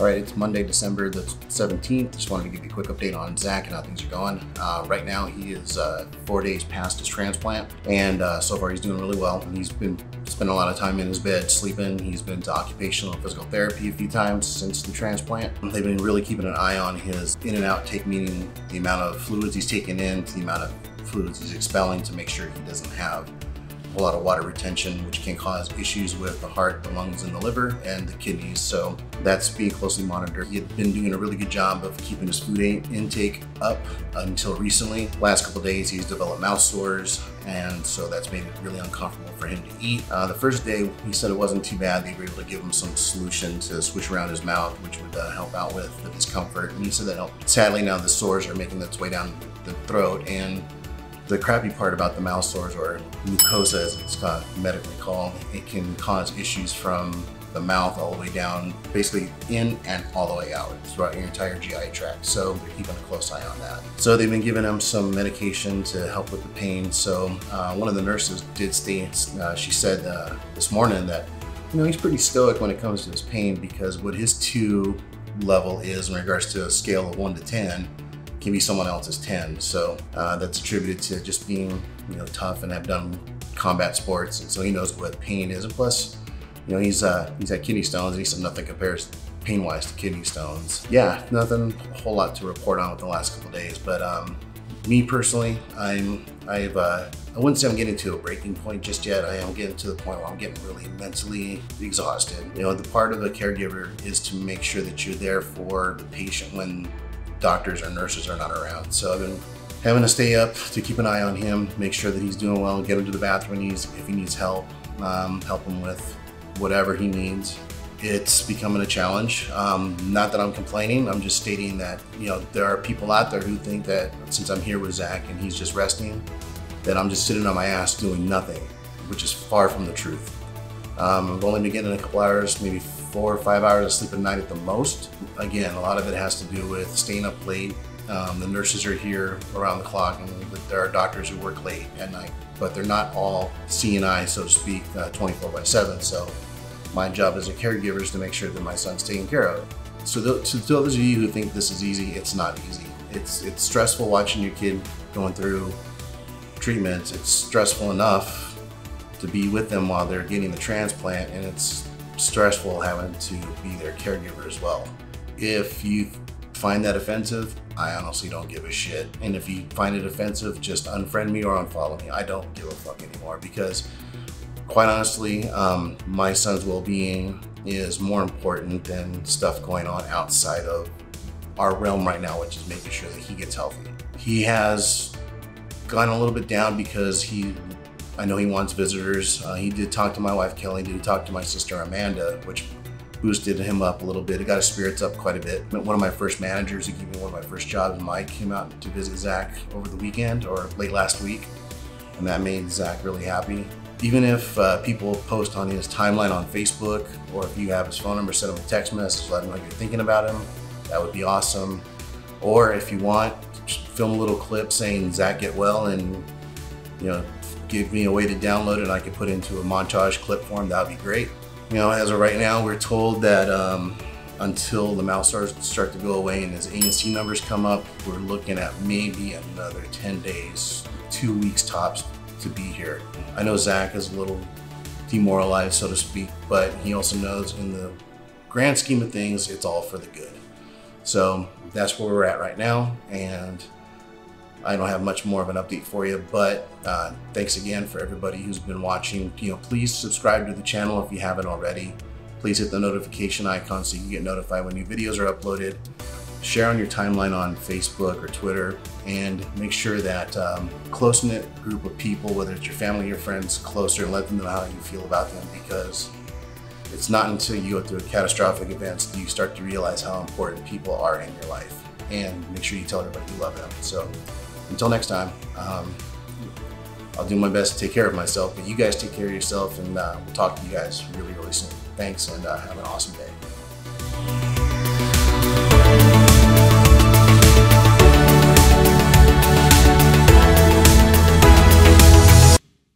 All right, it's Monday, December the 17th. Just wanted to give you a quick update on Zach and how things are going. Uh, right now, he is uh, four days past his transplant, and uh, so far he's doing really well. He's been spending a lot of time in his bed sleeping. He's been to occupational and physical therapy a few times since the transplant. They've been really keeping an eye on his in and out take, meaning the amount of fluids he's taking in to the amount of fluids he's expelling to make sure he doesn't have a lot of water retention, which can cause issues with the heart, the lungs, and the liver, and the kidneys. So that's being closely monitored. He had been doing a really good job of keeping his food intake up until recently. Last couple days, he's developed mouth sores, and so that's made it really uncomfortable for him to eat. Uh, the first day, he said it wasn't too bad. They were able to give him some solution to swish around his mouth, which would uh, help out with the discomfort. And he said that helped. Sadly, now the sores are making its way down the throat, and the crappy part about the mouth sores, or mucosa as it's medically called, it can cause issues from the mouth all the way down, basically in and all the way out throughout your entire GI tract. So they're keeping a close eye on that. So they've been giving him some medication to help with the pain. So uh, one of the nurses did state, uh, she said uh, this morning that, you know, he's pretty stoic when it comes to his pain because what his two level is in regards to a scale of one to 10, can be someone else's 10. So uh, that's attributed to just being, you know, tough and have done combat sports. And so he knows what pain is. And plus, you know, he's uh, he's had kidney stones and he said nothing compares pain-wise to kidney stones. Yeah, nothing a whole lot to report on with the last couple days. But um, me personally, I'm, I've, uh, I wouldn't say I'm getting to a breaking point just yet. I am getting to the point where I'm getting really mentally exhausted. You know, the part of a caregiver is to make sure that you're there for the patient when doctors or nurses are not around. So I've been having to stay up to keep an eye on him, make sure that he's doing well, get him to the bathroom if he needs help, um, help him with whatever he needs. It's becoming a challenge. Um, not that I'm complaining, I'm just stating that, you know, there are people out there who think that since I'm here with Zach and he's just resting, that I'm just sitting on my ass doing nothing, which is far from the truth. Um, I've only been getting a couple hours, maybe four or five hours of sleep a night at the most. Again, a lot of it has to do with staying up late. Um, the nurses are here around the clock, and there are doctors who work late at night, but they're not all CNI, so to speak, uh, 24 by 7. So my job as a caregiver is to make sure that my son's taken care of. So to those of you who think this is easy, it's not easy. It's, it's stressful watching your kid going through treatments. It's stressful enough to be with them while they're getting the transplant, and it's stressful having to be their caregiver as well. If you find that offensive, I honestly don't give a shit. And if you find it offensive, just unfriend me or unfollow me. I don't give a fuck anymore because quite honestly, um, my son's well-being is more important than stuff going on outside of our realm right now, which is making sure that he gets healthy. He has gone a little bit down because he I know he wants visitors. Uh, he did talk to my wife Kelly, did talk to my sister Amanda, which boosted him up a little bit. It got his spirits up quite a bit. One of my first managers who gave me one of my first jobs, Mike, came out to visit Zach over the weekend or late last week, and that made Zach really happy. Even if uh, people post on his timeline on Facebook, or if you have his phone number, send him a text message, let him know you're thinking about him. That would be awesome. Or if you want, film a little clip saying Zach get well and you know give me a way to download it I could put into a montage clip form, that would be great. You know, as of right now, we're told that um, until the mouth sores start to go away and his ANC numbers come up, we're looking at maybe another 10 days, two weeks tops to be here. I know Zach is a little demoralized, so to speak, but he also knows in the grand scheme of things, it's all for the good. So that's where we're at right now. And I don't have much more of an update for you, but uh, thanks again for everybody who's been watching. You know, please subscribe to the channel if you haven't already. Please hit the notification icon so you get notified when new videos are uploaded. Share on your timeline on Facebook or Twitter, and make sure that um, close-knit group of people, whether it's your family your friends, closer, and let them know how you feel about them because it's not until you go through a catastrophic events that you start to realize how important people are in your life. And make sure you tell everybody you love them. So until next time, um, I'll do my best to take care of myself, but you guys take care of yourself and uh, we'll talk to you guys really, really soon. Thanks and uh, have an awesome day.